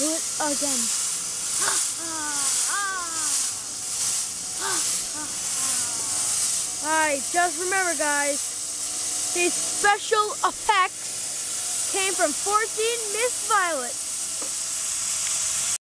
do it again. Alright, just remember guys, these special effects came from 14 Miss